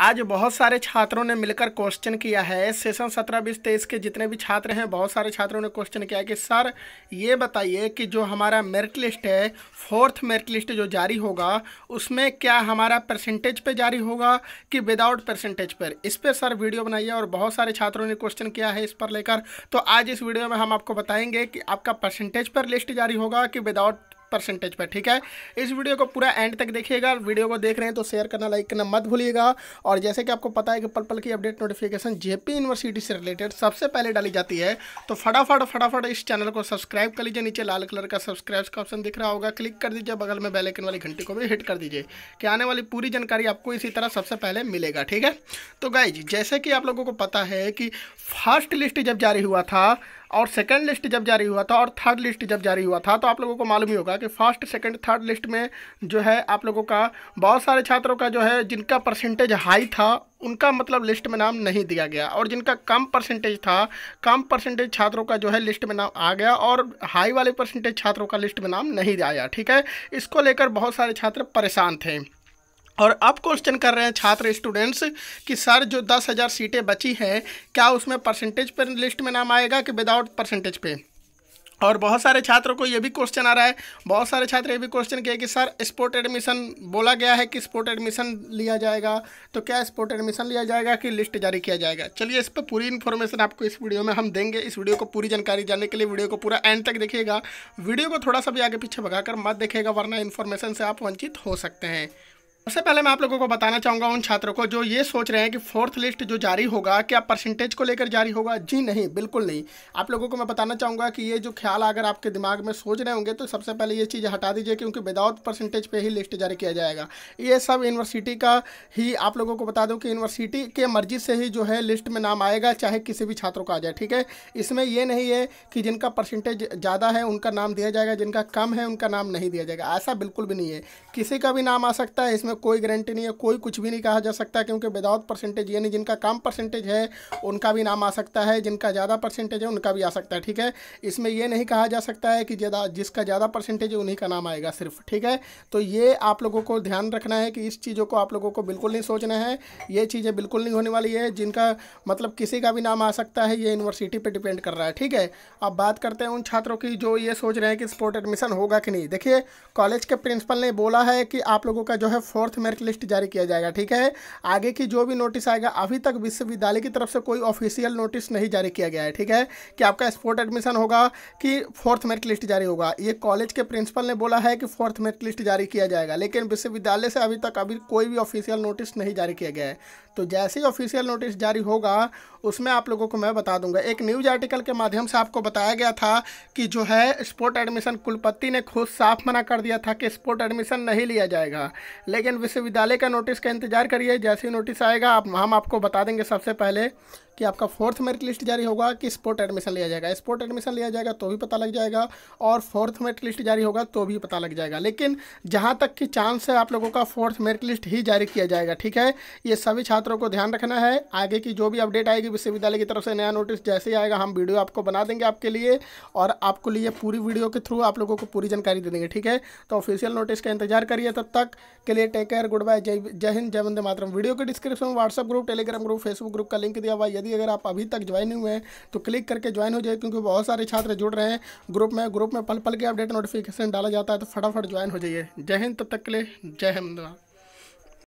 आज बहुत सारे छात्रों ने मिलकर क्वेश्चन किया है। सेशन सत्रह, बीस, तेईस के जितने भी छात्र हैं, बहुत सारे छात्रों ने क्वेश्चन किया है कि, सर, ये बताइए कि जो हमारा मेरिट लिस्ट है फोर्थ मेरिट लिस्ट जो जारी होगा, उसमें क्या हमारा परसेंटेज पे जारी होगा कि विदाउट परसेंटेज पर? इस पर सर वीडियो बनाइए और बहुत सारे छात्रों ने क्वेश्चन किया है इस पर लेकर। तो आज इस वीडियो में हम आपको बताएँगे कि आपका परसेंटेज पर लिस्ट जारी होगा कि विदाउट परसेंटेज पर, ठीक है? इस वीडियो को पूरा एंड तक देखिएगा, वीडियो को देख रहे हैं तो शेयर करना लाइक करना मत भूलिएगा। और जैसे कि आपको पता है कि पल पल की अपडेट नोटिफिकेशन जेपी यूनिवर्सिटी से रिलेटेड सबसे पहले डाली जाती है तो फटाफट फटाफट इस चैनल को सब्सक्राइब कर लीजिए। नीचे लाल कलर का सब्सक्राइब का ऑप्शन दिख रहा होगा क्लिक कर दीजिए। बगल में बेलाइकन वाली घंटी को भी हिट कर दीजिए, कि आने वाली पूरी जानकारी आपको इसी तरह सबसे पहले मिलेगा, ठीक है? तो गाइज़ जैसे कि आप लोगों को पता है कि फ़र्स्ट लिस्ट जब जारी हुआ था और सेकंड लिस्ट जब जारी हुआ था और थर्ड लिस्ट जब जारी हुआ था तो आप लोगों को मालूम ही होगा कि फ़र्स्ट सेकंड थर्ड लिस्ट में जो है आप लोगों का बहुत सारे छात्रों का जो है जिनका परसेंटेज हाई था, उनका मतलब लिस्ट में नाम नहीं दिया गया और जिनका कम परसेंटेज था, कम परसेंटेज छात्रों का जो है लिस्ट में नाम आ गया और हाई वाले परसेंटेज छात्रों का लिस्ट में नाम नहीं आया, ठीक है? इसको लेकर बहुत सारे छात्र परेशान थे। और अब क्वेश्चन कर रहे हैं छात्र स्टूडेंट्स कि सर जो दस हज़ार सीटें बची हैं, क्या उसमें परसेंटेज पर लिस्ट में नाम आएगा कि विदाउट परसेंटेज पे? और बहुत सारे छात्रों को ये भी क्वेश्चन आ रहा है, बहुत सारे छात्र ये भी क्वेश्चन किए कि सर स्पोर्ट एडमिशन बोला गया है कि स्पोर्ट एडमिशन लिया जाएगा? तो क्या स्पोर्ट एडमिशन लिया जाएगा कि लिस्ट जारी किया जाएगा? चलिए इस पर पूरी इन्फॉर्मेशन आपको इस वीडियो में हम देंगे। इस वीडियो को पूरी जानकारी जानने के लिए वीडियो को पूरा एंड तक देखिएगा। वीडियो को थोड़ा सा भी आगे पीछे भगाकर मत देखेगा वरना इन्फॉर्मेशन से आप वंचित हो सकते हैं। सबसे पहले मैं आप लोगों को बताना चाहूँगा उन छात्रों को जो ये सोच रहे हैं कि फोर्थ लिस्ट जो जारी होगा, क्या परसेंटेज को लेकर जारी होगा? जी नहीं, बिल्कुल नहीं। आप लोगों को मैं बताना चाहूँगा कि ये जो ख्याल अगर आपके दिमाग में सोच रहे होंगे तो सबसे पहले ये चीज़ हटा दीजिए, क्योंकि विदाउट परसेंटेज पे ही लिस्ट जारी किया जाएगा। ये सब यूनिवर्सिटी का ही आप लोगों को बता दूँ कि यूनिवर्सिटी के मर्ज़ी से ही जो है लिस्ट में नाम आएगा, चाहे किसी भी छात्रों का आ जाए, ठीक है? इसमें ये नहीं है कि जिनका परसेंटेज ज़्यादा है, उनका नाम दिया जाएगा, जिनका कम है, उनका नाम नहीं दिया जाएगा। ऐसा बिल्कुल भी नहीं है। किसी का भी नाम आ सकता है, इसमें कोई गारंटी नहीं है, कोई कुछ भी नहीं कहा जा सकता क्योंकि विदाउट परसेंटेज यानी जिनका कम परसेंटेज है, उनका भी नाम आ सकता है, जिनका ज़्यादा परसेंटेज है, उनका भी आ सकता है, ठीक है? इसमें यह नहीं कहा जा सकता है कि ज़्यादा, जिसका ज़्यादा परसेंटेज है, उन्हीं का नाम आएगा सिर्फ़, ठीक है? तो ये आप लोगों को ध्यान रखना है कि इस चीज़ों को आप लोगों को बिल्कुल नहीं सोचना है। ये चीज़ें बिल्कुल नहीं होने वाली है, जिनका मतलब किसी का भी नाम आ सकता है, ये यूनिवर्सिटी पर डिपेंड कर रहा है, ठीक है? अब बात करते हैं उन छात्रों की जो ये सोच रहे हैं कि स्पोर्ट एडमिशन होगा कि नहीं। देखिए कॉलेज के प्रिंसिपल ने बोला है कि आप लोगों का जो है फोर्थ मेरिट लिस्ट जारी किया जाएगा, ठीक है? आगे की जो भी नोटिस आएगा, अभी तक विश्वविद्यालय की तरफ़ से कोई ऑफिशियल नोटिस नहीं जारी किया गया है, ठीक है? कि आपका स्पोर्ट एडमिशन होगा कि फोर्थ मेरिट लिस्ट जारी होगा? ये कॉलेज के प्रिंसिपल ने बोला है कि फोर्थ मेरिट लिस्ट जारी किया जाएगा, लेकिन विश्वविद्यालय से अभी तक अभी कोई भी ऑफिशियल नोटिस नहीं जारी किया गया है। तो जैसे ही ऑफिशियल नोटिस जारी होगा, उसमें आप लोगों को मैं बता दूँगा। एक न्यूज़ आर्टिकल के माध्यम से आपको बताया गया था कि जो है, स्पोर्ट एडमिशन कुलपति ने खुद साफ़ मना कर दिया था कि स्पोर्ट एडमिशन नहीं लिया जाएगा। लेकिन विश्वविद्यालय का नोटिस का इंतज़ार करिए। जैसे ही नोटिस आएगा, आप, हम आपको बता देंगे सबसे पहले कि आपका फोर्थ मेरिट लिस्ट जारी होगा कि स्पोर्ट एडमिशन लिया जाएगा। स्पोर्ट एडमिशन लिया जाएगा तो भी पता लग जाएगा और फोर्थ मेरिट लिस्ट जारी होगा तो भी पता लग जाएगा। लेकिन जहाँ तक की चांस है आप लोगों का फोर्थ मेरिट लिस्ट ही जारी किया जाएगा, ठीक है? ये सभी छात्रों को ध्यान रखना है। आगे की जो भी अपडेट आएगी विश्वविद्यालय की तरफ़ से, नया नोटिस जैसे ही आएगा, हम वीडियो आपको बना देंगे आपके लिए और आपको लिए पूरी वीडियो के थ्रू आप लोगों को पूरी जानकारी दे देंगे, ठीक है? तो ऑफिशियल नोटिस का इंतज़ार करिए तब तक। के लिए टेक केयर गुड बाय जय जय हिंद जय वंदे मातरम वीडियो के डिस्क्रिप्शन में WhatsApp group Telegram group Facebook group का लिंक दिया हुआ यदि अगर आप अभी तक ज्वाइन हुए हैं तो क्लिक करके ज्वाइन हो जाए क्योंकि बहुत सारे छात्र जुड़ रहे हैं ग्रुप में। ग्रुप में पल पल के अपडेट नोटिफिकेशन डाला जाता है तो फटाफट ज्वाइन हो जाइए। जय हिंद तब तक के लिए जय हिंद।